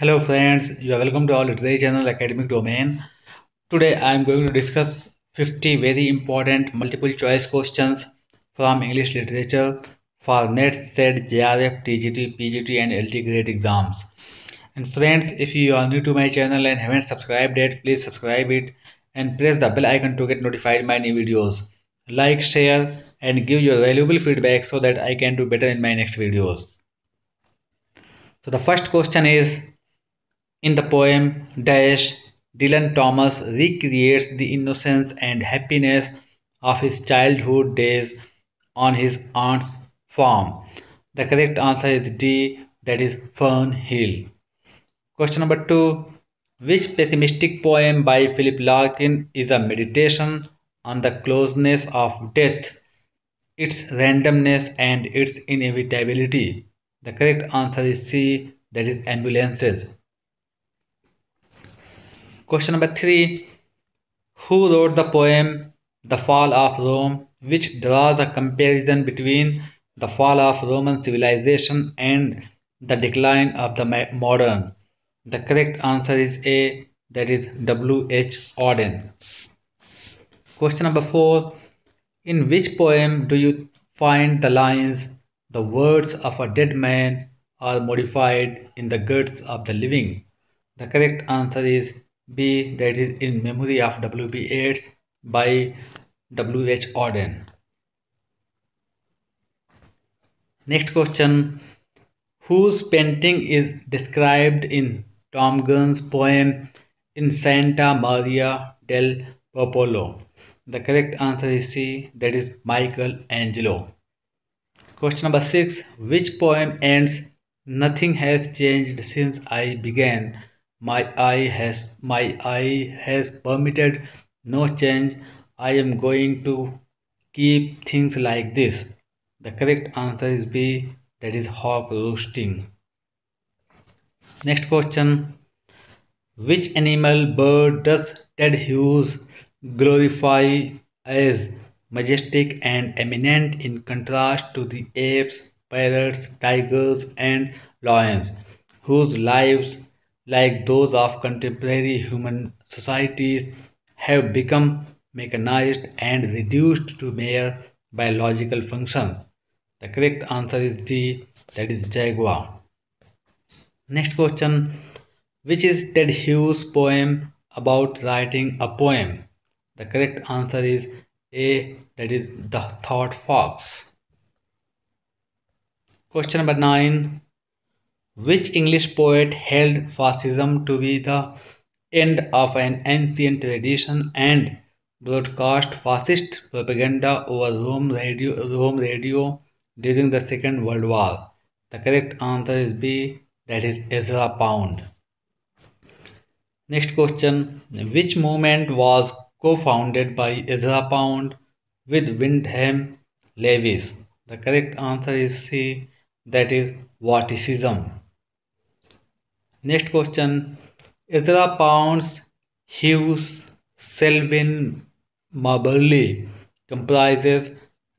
Hello friends, you are welcome to our literary channel Academic Domain. Today I am going to discuss 50 very important multiple choice questions from English literature for NET, SET, JRF, TGT, PGT and LT grade exams. And friends, if you are new to my channel and haven't subscribed yet, please subscribe it and press the bell icon to get notified my new videos. Like, share and give your valuable feedback so that I can do better in my next videos. So the first question is in the poem Dash, Dylan Thomas recreates the innocence and happiness of his childhood days on his aunt's farm. The correct answer is D, that is Fern Hill. Question number two Which pessimistic poem by Philip Larkin is a meditation on the closeness of death, its randomness, and its inevitability? The correct answer is C, that is Ambulances. Question number three Who wrote the poem The Fall of Rome, which draws a comparison between the fall of Roman civilization and the decline of the modern? The correct answer is A, that is W. H. Auden. Question number four In which poem do you find the lines, The words of a dead man are modified in the guts of the living? The correct answer is B. That is in memory of W.B. Yeats by W.H. Auden. Next question. Whose painting is described in Thom Gunn's poem in Santa Maria del Popolo? The correct answer is C. That is Michelangelo. Question number 6. Which poem ends Nothing has changed since I began my eye has my eye has permitted no change. I am going to keep things like this. The correct answer is b. That is hawk roosting next question. Which animal bird does ted hughes glorify as majestic and eminent in contrast to the apes parrots tigers and lions whose lives like those of contemporary human societies, have become mechanized and reduced to mere biological function. The correct answer is D, that is jaguar. Next question Which is Ted Hughes' poem about writing a poem? The correct answer is A, that is The Thought Fox. Question number 9 which English poet held fascism to be the end of an ancient tradition and broadcast fascist propaganda over Rome radio, Rome radio during the Second World War? The correct answer is B, that is Ezra Pound. Next question Which movement was co founded by Ezra Pound with Wyndham Lewis? The correct answer is C, that is Vorticism. Next question. Ezra Pound's Hughes Selwyn Mauberley comprises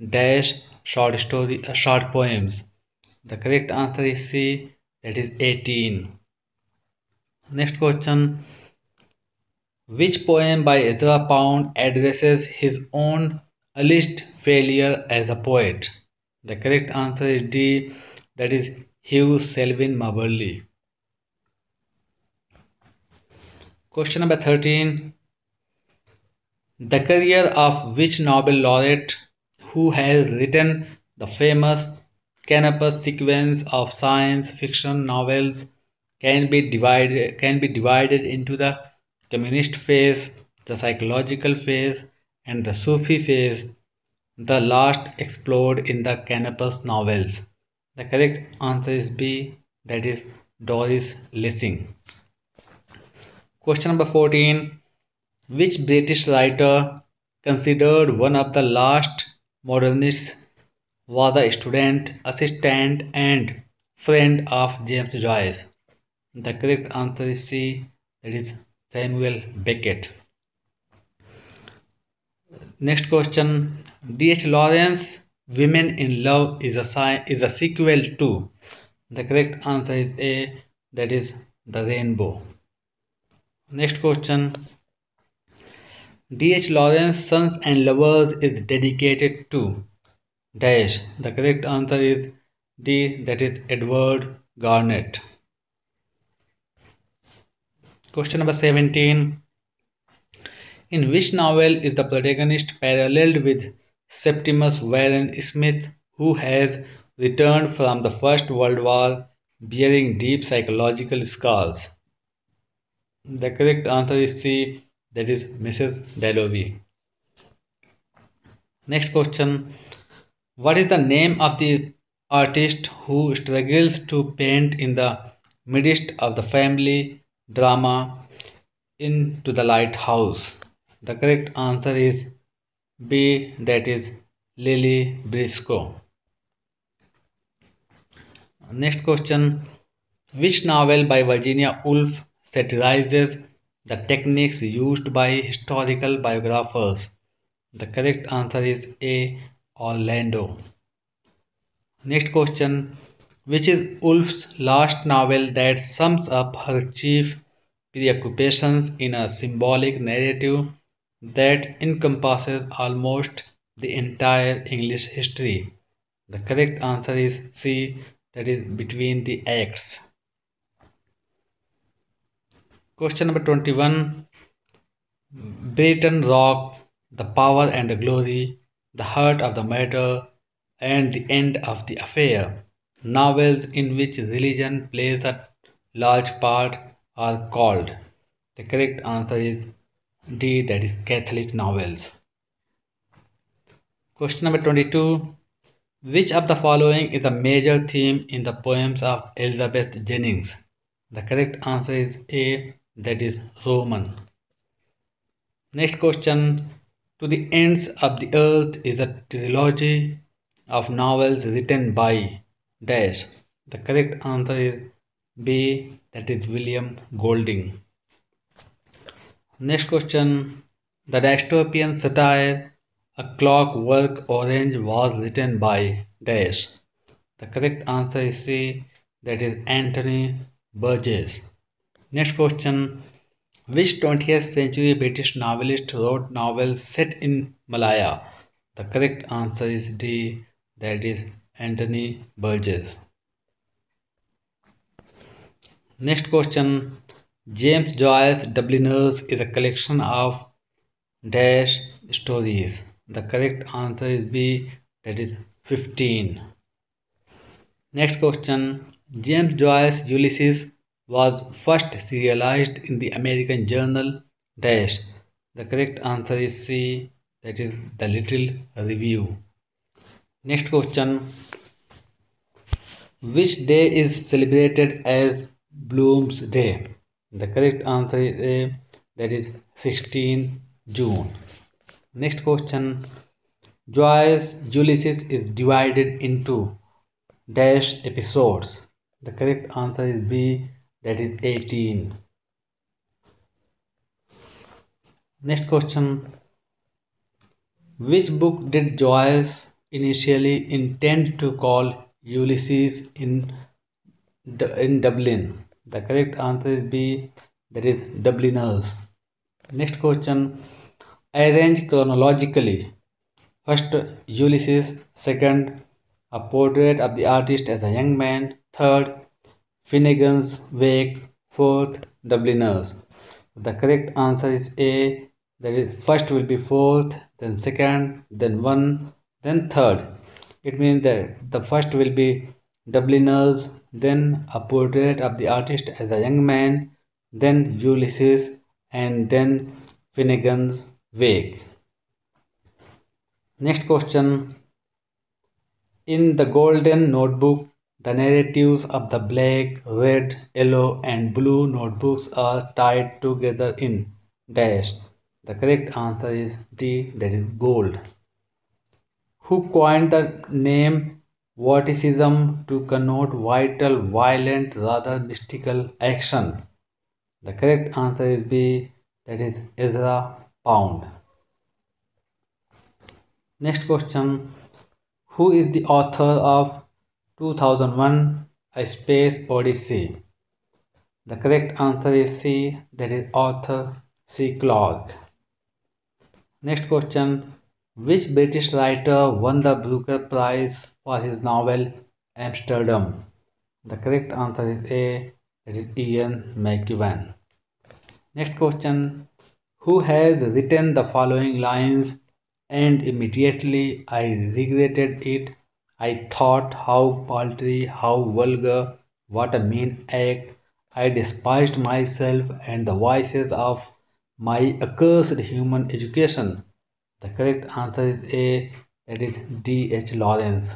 dash short story uh, short poems. The correct answer is C. That is 18. Next question. Which poem by Ezra Pound addresses his own alleged failure as a poet? The correct answer is D. That is Hughes Selwyn Mauberley. Question number 13. The career of which Nobel laureate who has written the famous Canopus sequence of science fiction novels can be divided can be divided into the communist phase, the psychological phase, and the Sufi phase. The last explored in the Canopus novels. The correct answer is B, that is Doris Lessing. Question number 14. Which British writer, considered one of the last modernists, was a student, assistant, and friend of James Joyce? The correct answer is C, that is Samuel Beckett. Next question. D.H. Lawrence, Women in Love is a, is a sequel to. The correct answer is A, that is the rainbow. Next question. D.H. Lawrence Sons and Lovers is dedicated to dash. The correct answer is D that is Edward Garnett. Question number 17. In which novel is the protagonist paralleled with Septimus Warren Smith, who has returned from the First World War bearing deep psychological scars? The correct answer is C, that is Mrs. Dalloway. Next question. What is the name of the artist who struggles to paint in the midst of the family drama into the lighthouse? The correct answer is B, that is Lily Briscoe. Next question Which novel by Virginia Woolf satirizes the techniques used by historical biographers? The correct answer is A. Orlando. Next question Which is Woolf's last novel that sums up her chief preoccupations in a symbolic narrative that encompasses almost the entire English history? The correct answer is C, that is between the acts. Question number 21 Brighton Rock, The Power and the Glory, The Heart of the Matter, and The End of the Affair. Novels in which religion plays a large part are called. The correct answer is D, that is Catholic novels. Question number 22 Which of the following is a major theme in the poems of Elizabeth Jennings? The correct answer is A, that is Roman. Next question To the Ends of the Earth is a trilogy of novels written by Dash. The correct answer is B, that is William Golding. Next question. The dystopian satire A Clockwork Orange was written by Dash. The correct answer is C, that is Anthony Burgess. Next question. Which 20th century British novelist wrote novels set in Malaya? The correct answer is D, that is Anthony Burgess. Next question. James Joyce Dubliners is a collection of dash stories. The correct answer is B, that is 15. Next question. James Joyce Ulysses was first serialized in the American journal dash. The correct answer is C, that is the Little Review. Next question. Which day is celebrated as Bloomsday? The correct answer is A, that is 16 June. Next question. Joyce Ulysses is divided into dash episodes. The correct answer is B, that is 18. Next question. Which book did Joyce initially intend to call Ulysses in, in Dublin? The correct answer is B, that is Dubliners. Next question. Arrange chronologically. First, Ulysses. Second, a portrait of the artist as a young man. Third, Finnegans Wake. Fourth, Dubliners. The correct answer is A. That is, first will be fourth, then second, then one, then third. It means that the first will be Dubliners, then a portrait of the artist as a young man, then Ulysses, and then Finnegans Wake. Next question. In the Golden Notebook, the narratives of the black, red, yellow, and blue notebooks are tied together in dash. The correct answer is D, that is gold. Who coined the name vorticism to connote vital, violent, rather mystical action? The correct answer is B, that is Ezra Pound. Next question Who is the author of 2001 A Space Odyssey? The correct answer is C, that is Arthur C. Clarke. Next question Which British writer won the Booker Prize for his novel Amsterdam? The correct answer is A, that is Ian McEwan. Next question Who has written the following lines? And immediately I regretted it. I thought how paltry, how vulgar, what a mean act. I despised myself and the vices of my accursed human education. The correct answer is A, that is D. H. Lawrence.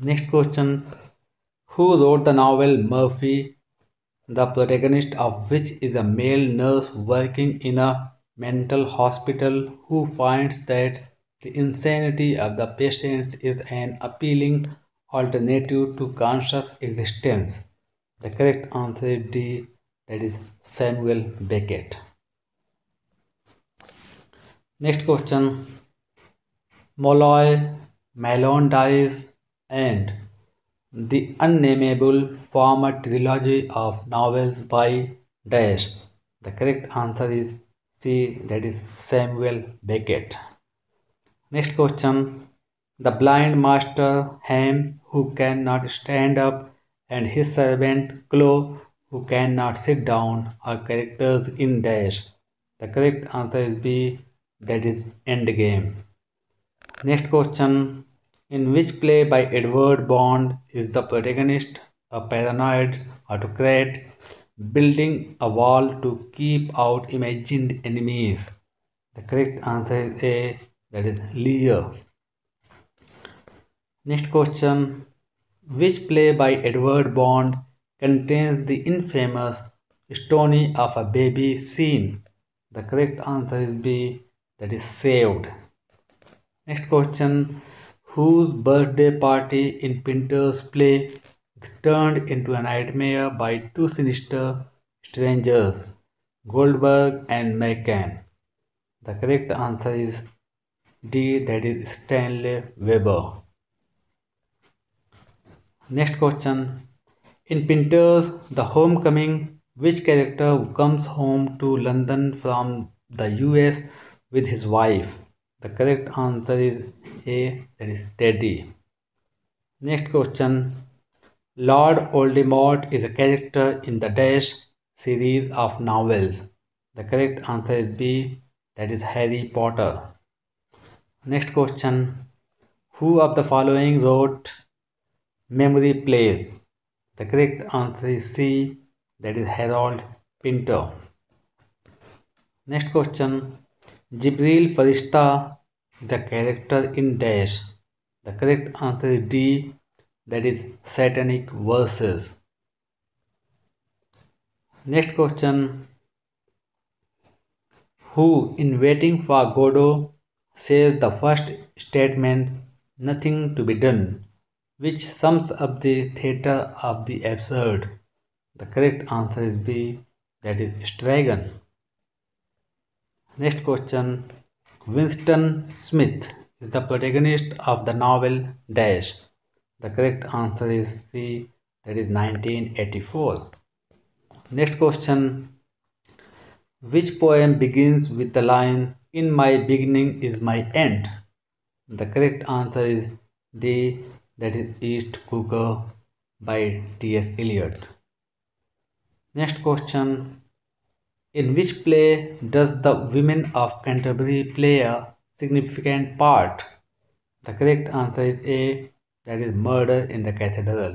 Next question Who wrote the novel Murphy, the protagonist of which is a male nurse working in a mental hospital who finds that the insanity of the patients is an appealing alternative to conscious existence? The correct answer is D, that is Samuel Beckett. Next question Molloy, Malone dies, and The Unnameable form a trilogy of novels by Dash. The correct answer is C, that is Samuel Beckett. Next question The blind master Ham, who cannot stand up and his servant Clov, who cannot sit down, are characters in Dash. The correct answer is B, that is Endgame. Next question In which play by Edward Bond is the protagonist a paranoid autocrat building a wall to keep out imagined enemies? The correct answer is A, that is Lear. Next question which play by Edward Bond contains the infamous stoning of a baby scene? The correct answer is B, that is saved. Next question Whose birthday party in Pinter's play is turned into a nightmare by two sinister strangers, Goldberg and McCann? The correct answer is D, that is Stanley Webber. Next question. In Pinter's The Homecoming, which character comes home to London from the US with his wife? The correct answer is A, that is Teddy. Next question. Lord Voldemort is a character in the Dash series of novels. The correct answer is B, that is Harry Potter. Next question. Who of the following wrote memory plays? The correct answer is C, that is Harold Pinter. Next question Gibreel Farishta is a character in Dash. The correct answer is D, that is Satanic Verses. Next question Who in Waiting for Godot says the first statement, nothing to be done? which sums up the theatre of the absurd? The correct answer is B, that is Estragon. Next question Winston Smith is the protagonist of the novel Dash. The correct answer is C, that is 1984. Next question Which poem begins with the line, In my beginning is my end? The correct answer is D, that is East Coker by T.S. Eliot. Next question In which play does the Women of Canterbury play a significant part? The correct answer is A, that is Murder in the Cathedral.